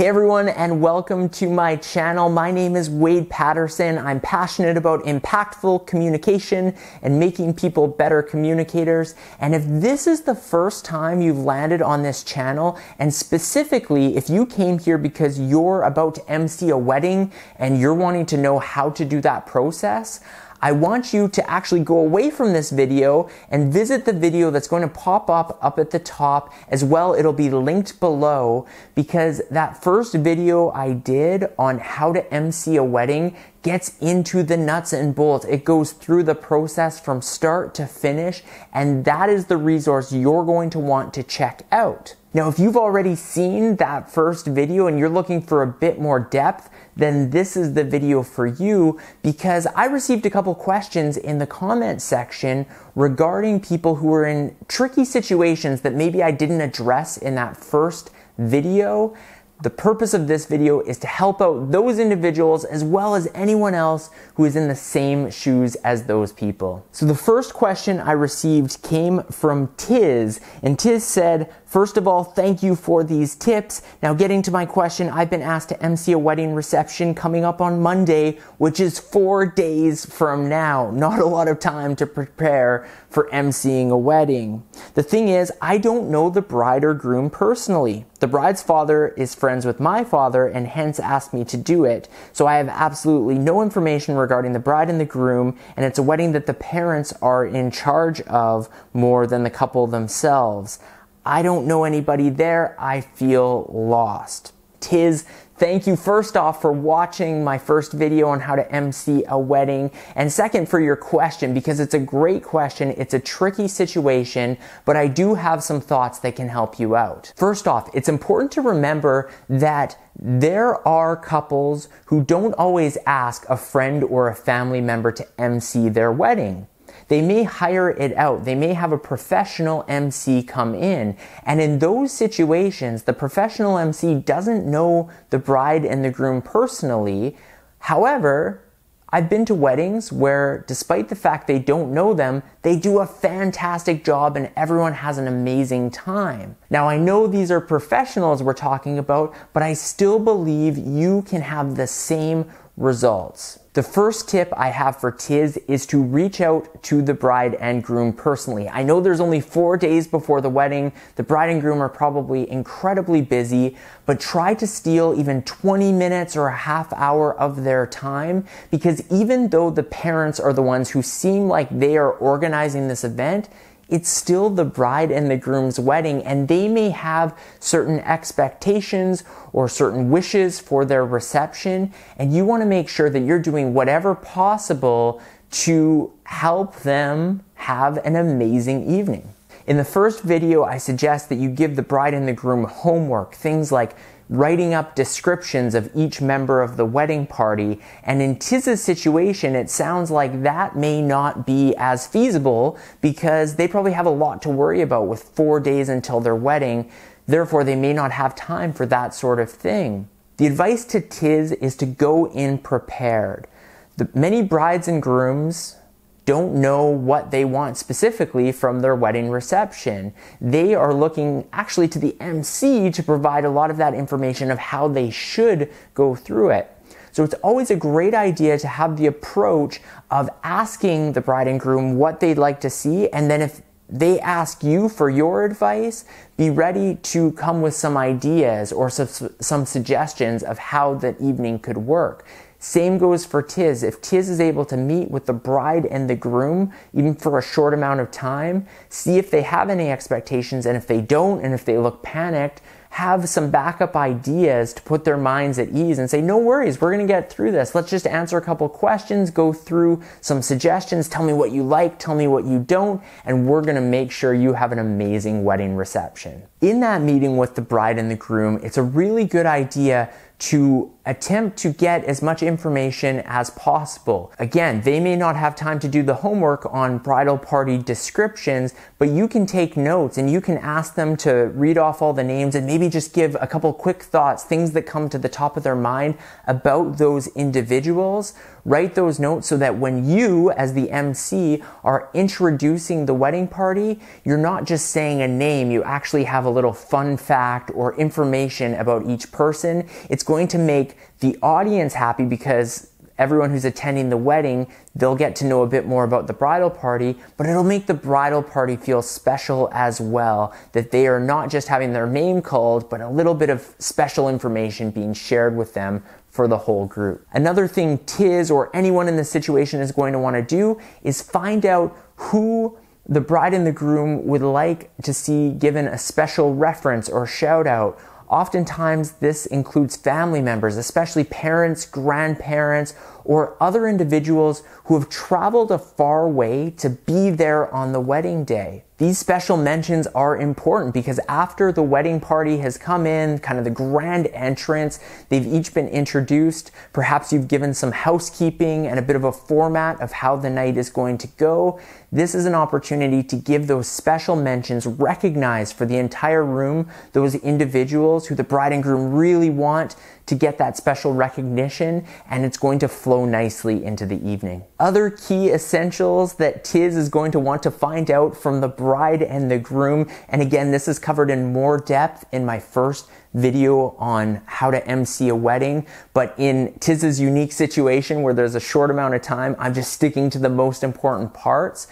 Hey everyone, and welcome to my channel. My name is Wade Paterson. I'm passionate about impactful communication and making people better communicators. And if this is the first time you've landed on this channel, and specifically if you came here because you're about to MC a wedding and you're wanting to know how to do that process, I want you to actually go away from this video and visit the video that's going to pop up up at the top as well. It'll be linked below because that first video I did on how to MC a wedding gets into the nuts and bolts. It goes through the process from start to finish, and that is the resource you're going to want to check out. Now, if you've already seen that first video and you're looking for a bit more depth, then this is the video for you because I received a couple questions in the comment section regarding people who are in tricky situations that maybe I didn't address in that first video. The purpose of this video is to help out those individuals as well as anyone else who is in the same shoes as those people. So the first question I received came from Tiz, and Tiz said, First of all, thank you for these tips. Now, getting to my question, I've been asked to MC a wedding reception coming up on Monday, which is four days from now. Not a lot of time to prepare for MCing a wedding. The thing is, I don't know the bride or groom personally. The bride's father is friends with my father and hence asked me to do it. So I have absolutely no information regarding the bride and the groom, and it's a wedding that the parents are in charge of more than the couple themselves. I don't know anybody there. I feel lost. Tiz, thank you first off for watching my first video on how to MC a wedding. And second, for your question, because it's a great question. It's a tricky situation, but I do have some thoughts that can help you out. First off, it's important to remember that there are couples who don't always ask a friend or a family member to MC their wedding. They may hire it out. They may have a professional MC come in. And in those situations, the professional MC doesn't know the bride and the groom personally. However, I've been to weddings where, despite the fact they don't know them, they do a fantastic job and everyone has an amazing time. Now, I know these are professionals we're talking about, but I still believe you can have the same results. The first tip I have for Tiz is to reach out to the bride and groom personally. I know there's only four days before the wedding. The bride and groom are probably incredibly busy, but try to steal even 20 minutes or a half hour of their time because even though the parents are the ones who seem like they are organizing this event, it's still the bride and the groom's wedding, and they may have certain expectations or certain wishes for their reception, and you want to make sure that you're doing whatever possible to help them have an amazing evening. In the first video, I suggest that you give the bride and the groom homework, things like writing up descriptions of each member of the wedding party. And in Tiz's situation, it sounds like that may not be as feasible because they probably have a lot to worry about with four days until their wedding. Therefore, they may not have time for that sort of thing. The advice to Tiz is to go in prepared. The, many brides and grooms don't know what they want specifically from their wedding reception. They are looking actually to the MC to provide a lot of that information of how they should go through it. So it's always a great idea to have the approach of asking the bride and groom what they'd like to see, and then if they ask you for your advice, be ready to come with some ideas or some, suggestions of how that evening could work. Same goes for Tiz. If Tiz is able to meet with the bride and the groom, even for a short amount of time, see if they have any expectations, and if they don't, and if they look panicked, have some backup ideas to put their minds at ease and say, no worries, we're going to get through this. Let's just answer a couple questions, go through some suggestions, tell me what you like, tell me what you don't, and we're going to make sure you have an amazing wedding reception. In that meeting with the bride and the groom, it's a really good idea to attempt to get as much information as possible. Again, they may not have time to do the homework on bridal party descriptions, but you can take notes and you can ask them to read off all the names and maybe just give a couple quick thoughts, things that come to the top of their mind about those individuals. Write those notes so that when you, as the MC, are introducing the wedding party, you're not just saying a name, you actually have a little fun fact or information about each person. It's going to make the audience happy because everyone who's attending the wedding, they'll get to know a bit more about the bridal party, but it'll make the bridal party feel special as well. That they are not just having their name called, but a little bit of special information being shared with them for the whole group. Another thing Tiz or anyone in this situation is going to want to do is find out who the bride and the groom would like to see given a special reference or shout out Oftentimes, this includes family members, especially parents, grandparents, or other individuals who have traveled a far way to be there on the wedding day. These special mentions are important because after the wedding party has come in, kind of the grand entrance, they've each been introduced. Perhaps you've given some housekeeping and a bit of a format of how the night is going to go. This is an opportunity to give those special mentions recognized for the entire room, those individuals who the bride and groom really want to get that special recognition and it's going to flow nicely into the evening. Other key essentials that Tiz is going to want to find out from the bride and the groom, and again, this is covered in more depth in my first video on how to MC a wedding, but in Tiz's unique situation where there's a short amount of time, I'm just sticking to the most important parts.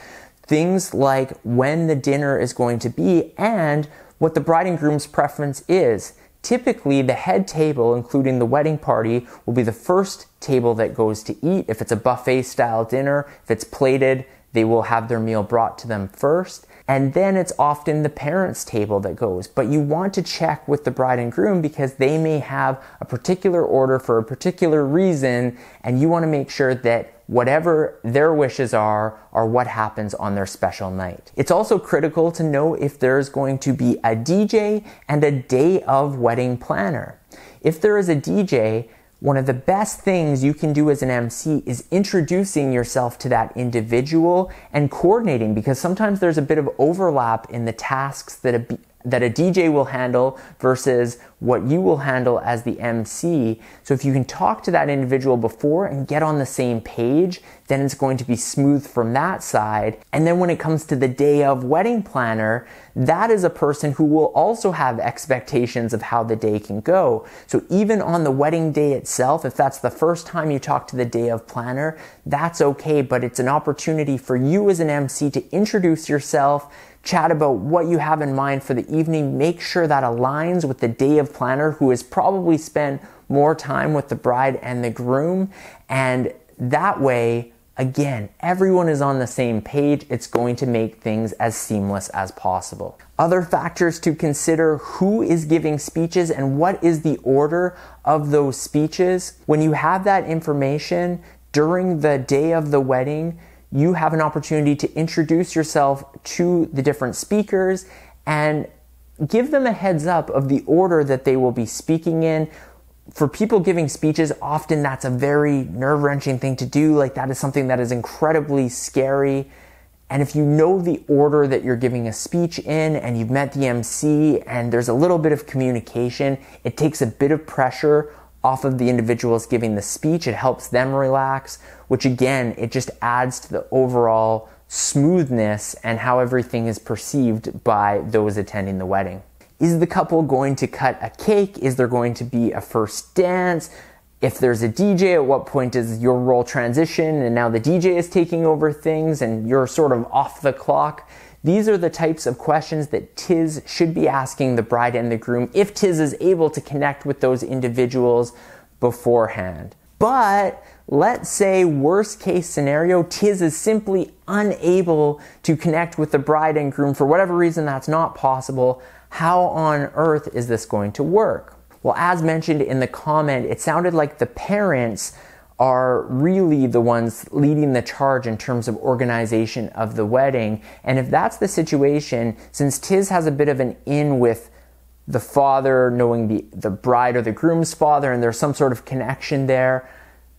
Things like when the dinner is going to be and what the bride and groom's preference is. Typically, the head table, including the wedding party, will be the first table that goes to eat. If it's a buffet style dinner, if it's plated, they will have their meal brought to them first. And then it's often the parents' table that goes. But you want to check with the bride and groom because they may have a particular order for a particular reason, and you want to make sure that whatever their wishes are are what happens on their special night. It's also critical to know if there's going to be a DJ and a day of wedding planner. If there is a DJ, one of the best things you can do as an MC is introducing yourself to that individual and coordinating because sometimes there's a bit of overlap in the tasks that a, that a DJ will handle versus what you will handle as the MC. So if you can talk to that individual before and get on the same page, then it's going to be smooth from that side. And then when it comes to the day of wedding planner, that is a person who will also have expectations of how the day can go. So even on the wedding day itself, if that's the first time you talk to the day of planner, that's okay, but it's an opportunity for you as an MC to introduce yourself, chat about what you have in mind for the evening. Make sure that aligns with the day of planner who has probably spent more time with the bride and the groom. And that way, again, everyone is on the same page. It's going to make things as seamless as possible. Other factors to consider who is giving speeches and what is the order of those speeches. When you have that information during the day of the wedding, you have an opportunity to introduce yourself to the different speakers and give them a heads up of the order that they will be speaking in. For people giving speeches, often that's a very nerve wrenching thing to do. Like, that is something that is incredibly scary. And if you know the order that you're giving a speech in and you've met the MC and there's a little bit of communication, it takes a bit of pressure off of the individuals giving the speech. It helps them relax, which again, it just adds to the overall smoothness and how everything is perceived by those attending the wedding. Is the couple going to cut a cake? Is there going to be a first dance? If there's a DJ, at what point does your role transition and now the DJ is taking over things and you're sort of off the clock? These are the types of questions that Tiz should be asking the bride and the groom if Tiz is able to connect with those individuals beforehand. But let's say, worst case scenario, Tiz is simply unable to connect with the bride and groom for whatever reason that's not possible. How on earth is this going to work? Well, as mentioned in the comment, it sounded like the parents are really the ones leading the charge in terms of organization of the wedding. And if that's the situation, since Tiz has a bit of an in with the father knowing the, the bride or the groom's father, and there's some sort of connection there.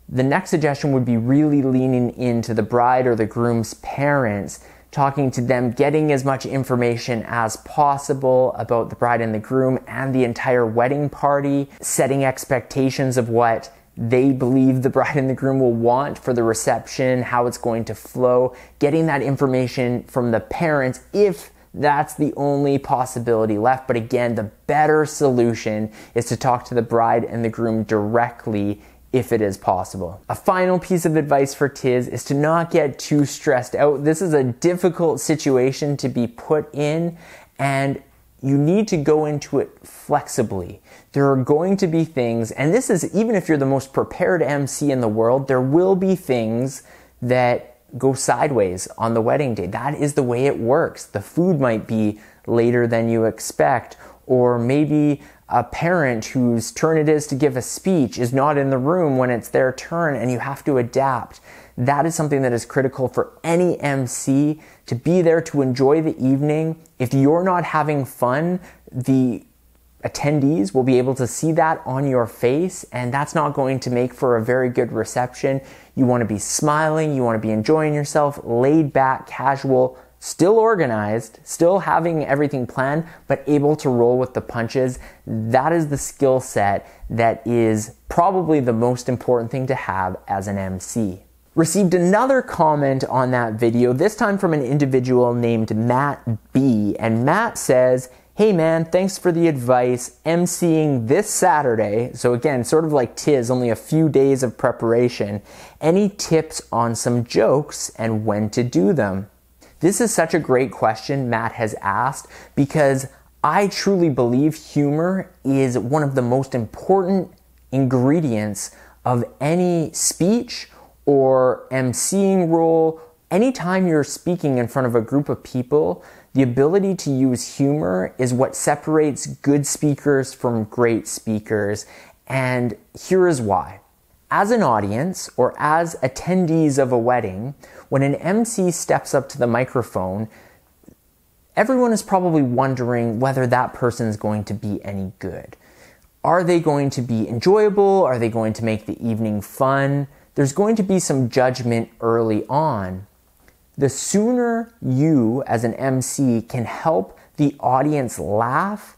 The next suggestion would be really leaning into the bride or the groom's parents, talking to them, getting as much information as possible about the bride and the groom and the entire wedding party, setting expectations of what they believe the bride and the groom will want for the reception, how it's going to flow, getting that information from the parents if that's the only possibility left. But again, the better solution is to talk to the bride and the groom directly if it is possible. A final piece of advice for Tiz is to not get too stressed out. This is a difficult situation to be put in and you need to go into it flexibly. There are going to be things, and this is even if you're the most prepared MC in the world, there will be things that go sideways on the wedding day. That is the way it works. The food might be later than you expect, or maybe a parent whose turn it is to give a speech is not in the room when it's their turn and you have to adapt. That is something that is critical for any MC to be there to enjoy the evening. If you're not having fun, the attendees will be able to see that on your face, and that's not going to make for a very good reception. You want to be smiling, you want to be enjoying yourself, laid back, casual, still organized, still having everything planned, but able to roll with the punches. That is the skill set that is probably the most important thing to have as an MC. Received another comment on that video, this time from an individual named Matt B. And Matt says, Hey man, thanks for the advice. MCing this Saturday. So again, sort of like Tiz, only a few days of preparation. Any tips on some jokes and when to do them? This is such a great question Matt has asked because I truly believe humor is one of the most important ingredients of any speech or emceeing role. Anytime you're speaking in front of a group of people, the ability to use humor is what separates good speakers from great speakers. And here is why. As an audience or as attendees of a wedding, when an MC steps up to the microphone, everyone is probably wondering whether that person is going to be any good. Are they going to be enjoyable? Are they going to make the evening fun? There's going to be some judgment early on the sooner you, as an MC, can help the audience laugh,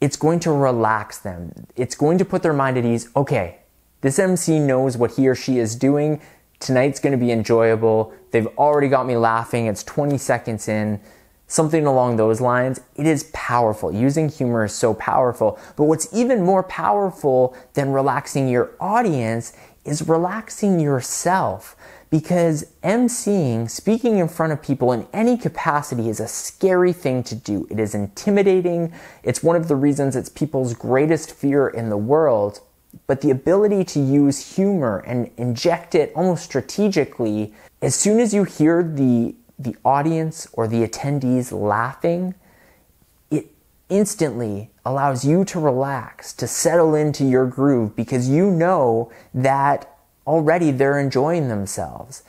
it's going to relax them. It's going to put their mind at ease. Okay, this MC knows what he or she is doing. Tonight's going to be enjoyable. They've already got me laughing. It's 20 seconds in. Something along those lines. It is powerful. Using humor is so powerful. But what's even more powerful than relaxing your audience is relaxing yourself because emceeing, speaking in front of people in any capacity is a scary thing to do. It is intimidating. It's one of the reasons it's people's greatest fear in the world. But the ability to use humor and inject it almost strategically, as soon as you hear the, the audience or the attendees laughing, it instantly allows you to relax, to settle into your groove because you know that already they're enjoying themselves.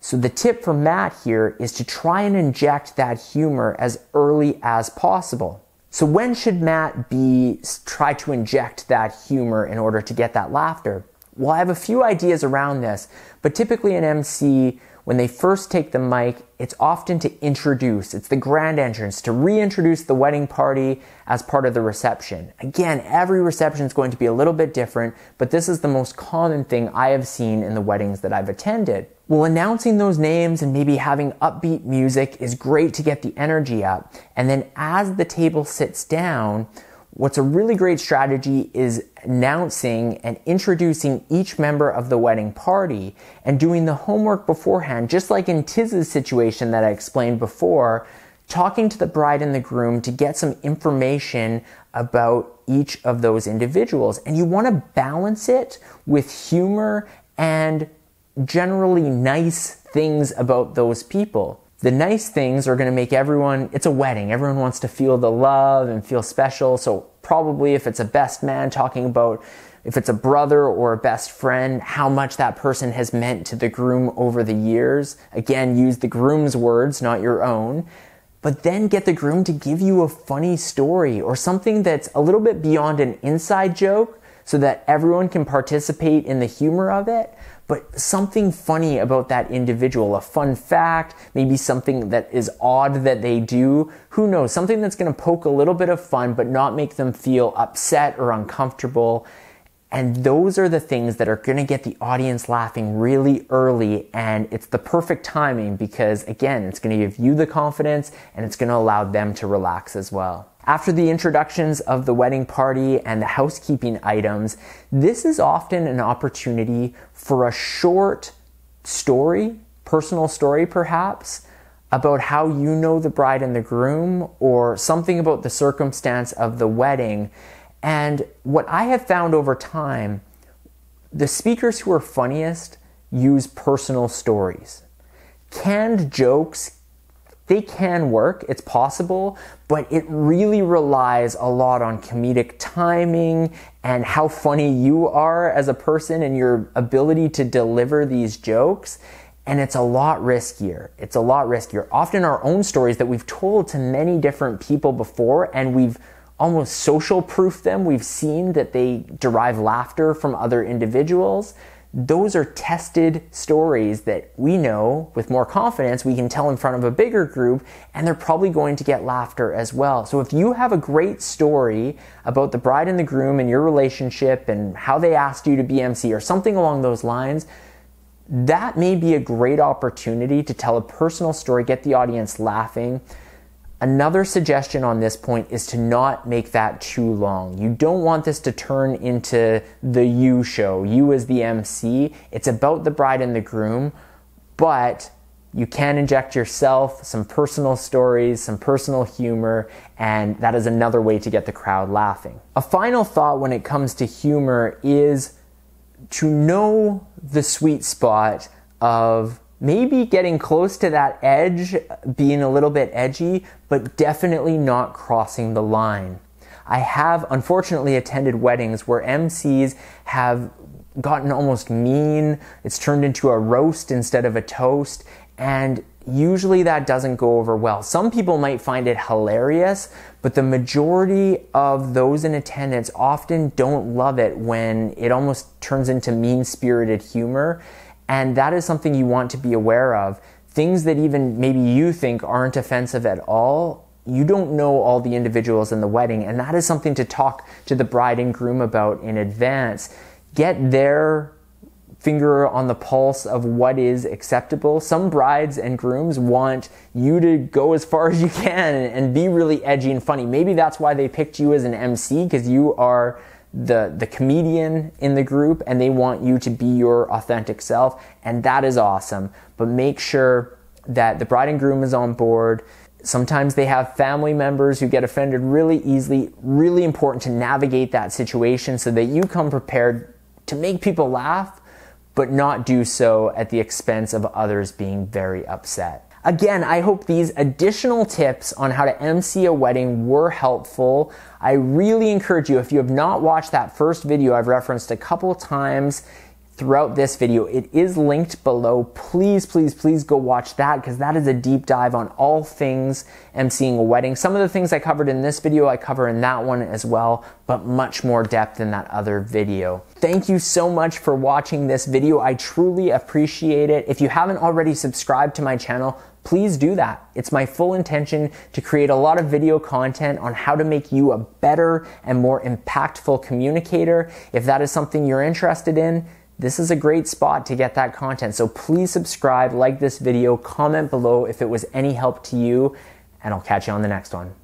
So the tip from Matt here is to try and inject that humor as early as possible. So when should Matt be try to inject that humor in order to get that laughter? Well, I have a few ideas around this, but typically an MC when they first take the mic, it's often to introduce, it's the grand entrance, to reintroduce the wedding party as part of the reception. Again, every reception is going to be a little bit different, but this is the most common thing I have seen in the weddings that I've attended. Well, announcing those names and maybe having upbeat music is great to get the energy up. And then as the table sits down, What's a really great strategy is announcing and introducing each member of the wedding party and doing the homework beforehand, just like in Tiz's situation that I explained before, talking to the bride and the groom to get some information about each of those individuals. And you want to balance it with humor and generally nice things about those people. The nice things are going to make everyone, it's a wedding. Everyone wants to feel the love and feel special. So, probably if it's a best man talking about if it's a brother or a best friend, how much that person has meant to the groom over the years. Again, use the groom's words, not your own. but then get the groom to give you a funny story or something that's a little bit beyond an inside joke so that everyone can participate in the humor of it, but something funny about that individual, a fun fact, maybe something that is odd that they do. Who knows? Something that's going to poke a little bit of fun, but not make them feel upset or uncomfortable. And those are the things that are going to get the audience laughing really early. And it's the perfect timing because, again, it's going to give you the confidence and it's going to allow them to relax as well. After the introductions of the wedding party and the housekeeping items, this is often an opportunity for a short story, personal story perhaps, about how you know the bride and the groom or something about the circumstance of the wedding. And what I have found over time, the speakers who are funniest use personal stories. Canned jokes they can work, it's possible, but it really relies a lot on comedic timing and how funny you are as a person and your ability to deliver these jokes. And it's a lot riskier. It's a lot riskier. Often our own stories that we've told to many different people before and we've almost social proof them. We've seen that they derive laughter from other individuals those are tested stories that we know with more confidence we can tell in front of a bigger group and they're probably going to get laughter as well. So if you have a great story about the bride and the groom and your relationship and how they asked you to be MC or something along those lines, that may be a great opportunity to tell a personal story, get the audience laughing Another suggestion on this point is to not make that too long. You don't want this to turn into the you show, you as the MC. It's about the bride and the groom, but you can inject yourself, some personal stories, some personal humor, and that is another way to get the crowd laughing. A final thought when it comes to humor is to know the sweet spot of maybe getting close to that edge, being a little bit edgy, but definitely not crossing the line. I have unfortunately attended weddings where MCs have gotten almost mean. It's turned into a roast instead of a toast. And usually that doesn't go over well. Some people might find it hilarious, but the majority of those in attendance often don't love it when it almost turns into mean spirited humor. And that is something you want to be aware of. Things that even maybe you think aren't offensive at all, you don't know all the individuals in the wedding. And that is something to talk to the bride and groom about in advance. Get their finger on the pulse of what is acceptable. Some brides and grooms want you to go as far as you can and be really edgy and funny. Maybe that's why they picked you as an MC because you are the the comedian in the group and they want you to be your authentic self and that is awesome. But make sure that the bride and groom is on board. Sometimes they have family members who get offended really easily. Really important to navigate that situation so that you come prepared to make people laugh but not do so at the expense of others being very upset Again, I hope these additional tips on how to MC a wedding were helpful. I really encourage you, if you have not watched that first video I've referenced a couple times throughout this video, it is linked below. Please, please, please go watch that because that is a deep dive on all things emceeing a wedding. Some of the things I covered in this video, I cover in that one as well, but much more depth in that other video. Thank you so much for watching this video. I truly appreciate it. If you haven't already subscribed to my channel, please do that. It's my full intention to create a lot of video content on how to make you a better and more impactful communicator. If that is something you're interested in, this is a great spot to get that content. So please subscribe, like this video, comment below if it was any help to you, and I'll catch you on the next one.